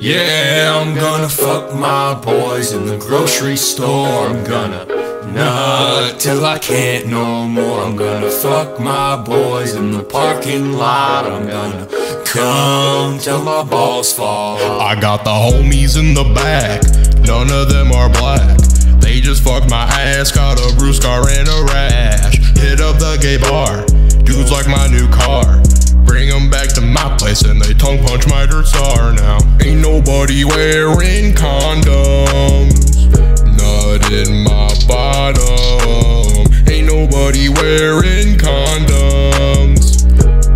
I'm gonna fuck my boys in the grocery store. I'm gonna nut till I can't no more. I'm gonna fuck my boys in the parking lot. I'm gonna come till my balls fall. I got the homies in the back, none of them are black. They just fucked my ass, got a bruise scar and a rash. Hit up the gay bar, dudes like my new car. Punch my dirt star now. Ain't nobody wearing condoms. Nut in my bottom. Ain't nobody wearing condoms.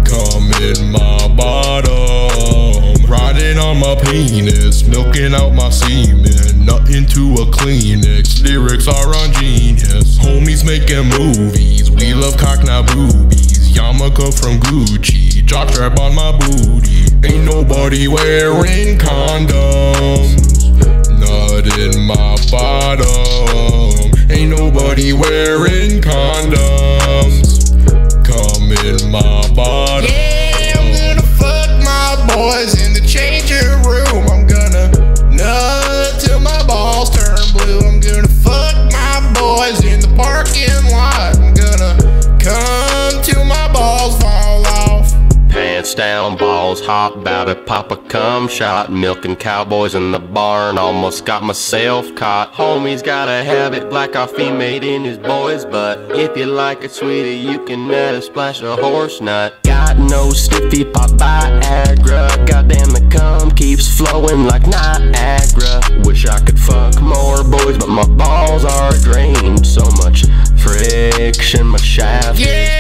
Come in my bottom. Riding on my penis, milking out my semen. Nut into a Kleenex. Lyrics are on genius. Homies making movies. We love cock, not boobies. Yarmulke from Gucci. Jockstrap on my booty. Ain't nobody wearing condoms. Nut in my bottom. Ain't nobody wearing condoms. Come in my bottom. Yeah, I'm gonna fuck my boys down, balls hot, bout to pop a cum shot. Milking cowboys in the barn, almost got myself caught. Homie's got a habit, black coffee made in his boy's butt. If you like it sweeter, you can add a splash of horse nut. Got no stiffy, pop Viagra. Goddamn, the cum keeps flowing like Niagara. Wish I could fuck more boys, but my balls are drained. So much friction, my shaft Yeah,